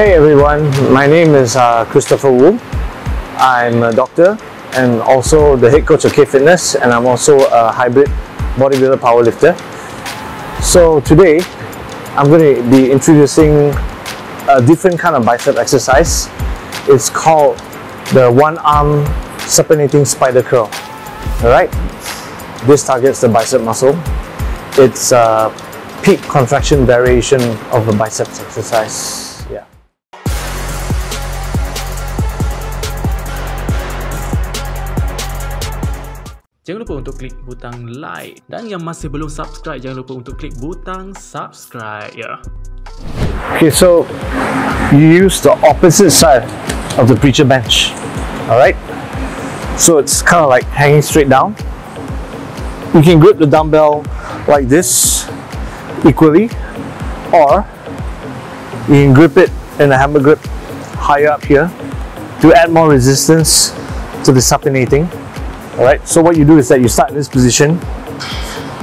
Hey everyone, my name is uh, Christopher Wuu. I'm a doctor and also the head coach of K Fitness and I'm also a hybrid bodybuilder powerlifter. So today I'm going to be introducing a different kind of bicep exercise. It's called the one arm supinating spider curl. Alright, this targets the bicep muscle. It's a peak contraction variation of a biceps exercise. Jangan lupa untuk klik butang like dan yang masih belum subscribe jangan lupa untuk klik butang subscribe ya. Okay, so you use the opposite side of the preacher bench. Alright? So it's kind of like hanging straight down. You can grip the dumbbell like this equally or you can grip it in a hammer grip higher up here to add more resistance to the supinating. Alright, so what you do is that you start in this position,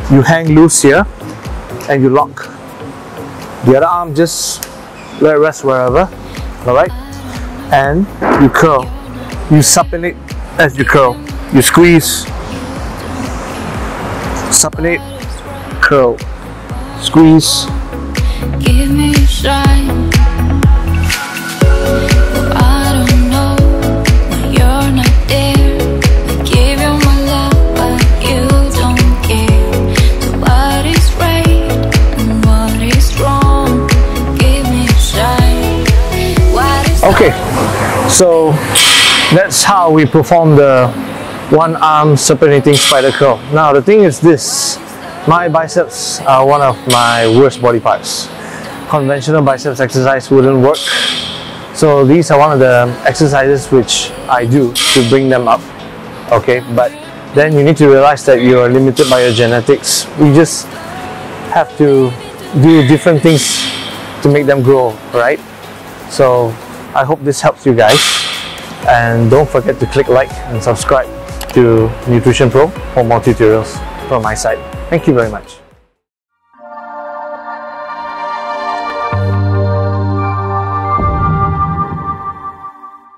you hang loose here, and you lock. The other arm just let it rest wherever, alright? And you curl. You supinate as you curl. You squeeze, supinate, curl, squeeze. Give me a Okay, so that's how we perform the one arm supinating spider curl. Now the thing is this, my biceps are one of my worst body parts. Conventional biceps exercise wouldn't work. So these are one of the exercises which I do to bring them up. Okay, but then you need to realize that you are limited by your genetics. You just have to do different things to make them grow, right? So I hope this helps you guys. And don't forget to click like and subscribe to Nutrition Pro for more tutorials from my side. Thank you very much.